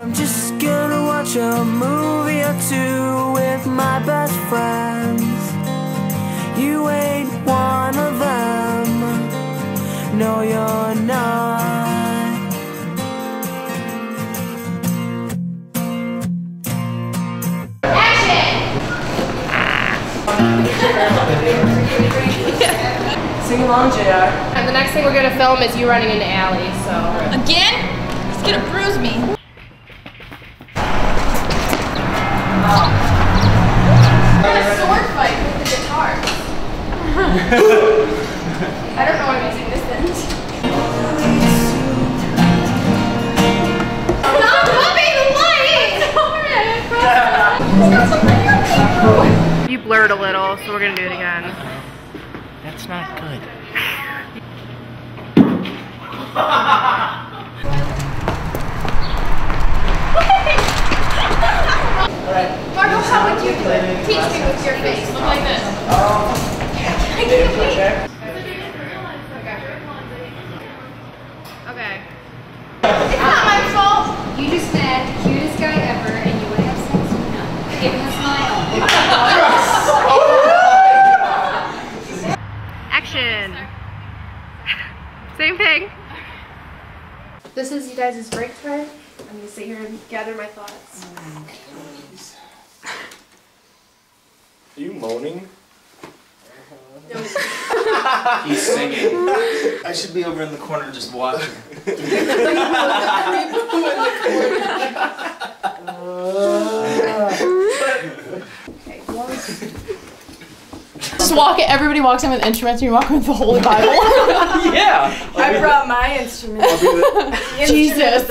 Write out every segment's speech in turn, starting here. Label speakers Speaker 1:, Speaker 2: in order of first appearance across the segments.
Speaker 1: I'm just gonna watch a movie or two with my best friends. You ain't one of them. No, you're not. Action!
Speaker 2: Sing along, JR.
Speaker 3: And the next thing we're gonna film is you running into alley, so.
Speaker 4: Again? He's gonna bruise me.
Speaker 3: I don't know what I'm using this then. Stop moving the light! You blurred a little, so we're gonna do it again.
Speaker 5: That's not good. Alright.
Speaker 3: Marco, how would you do it? Teach me with your face. Look like this. Um, I. Okay. It's not my fault.
Speaker 6: You just met cutest guy ever and you would have sex with him. Give him a smile.
Speaker 3: Action. Same thing. This is you guys' break time. I'm gonna sit here and gather my thoughts.
Speaker 7: Are you moaning?
Speaker 5: He's singing. I should be over in the corner just watching.
Speaker 4: Just walk it. Everybody walks in with instruments, and you walk in with the Holy Bible.
Speaker 5: yeah.
Speaker 2: I brought my instrument.
Speaker 4: Jesus.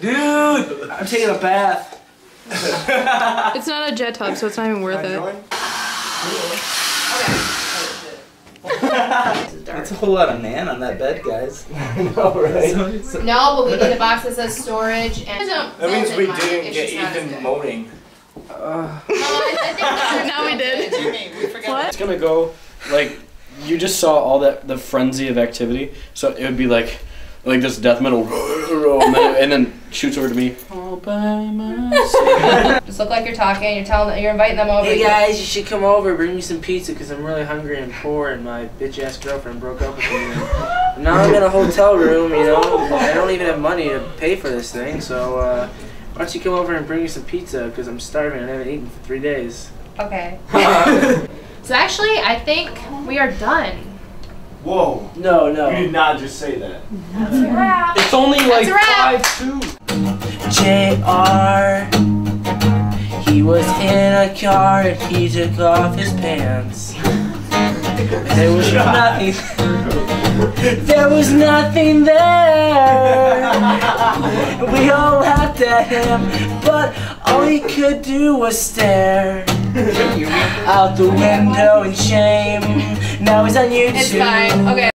Speaker 5: Dude, I'm taking a bath.
Speaker 4: It's not a jet tub, so it's not even worth it.
Speaker 5: That's a whole lot of man on that bed, guys.
Speaker 7: All right.
Speaker 3: No, but we need a box that says storage and.
Speaker 7: That means we didn't get Ethan moaning.
Speaker 4: now we did. What?
Speaker 7: It's gonna go like you just saw all that the frenzy of activity. So it would be like like this death metal and then, and then shoots over to me. All by myself.
Speaker 3: Just look like you're talking. You're telling. You're inviting them over.
Speaker 5: Hey guys, you should come over, bring me some pizza, because I'm really hungry and poor, and my bitch ass girlfriend broke up with me. And now I'm in a hotel room, you know. I don't even have money to pay for this thing, so uh, why don't you come over and bring me some pizza, because I'm starving and I haven't eaten for three days.
Speaker 3: Okay. So actually, I think we are done.
Speaker 7: Whoa!
Speaker 5: No, no.
Speaker 7: You did not just say that.
Speaker 3: That's a wrap.
Speaker 7: It's only like
Speaker 3: a wrap.
Speaker 7: five two.
Speaker 5: JR. He was in a car and he took off his pants. There was nothing. There was nothing there. We all laughed at him, but all he could do was stare out the window in shame. Now he's on YouTube.
Speaker 3: It's fine. Okay.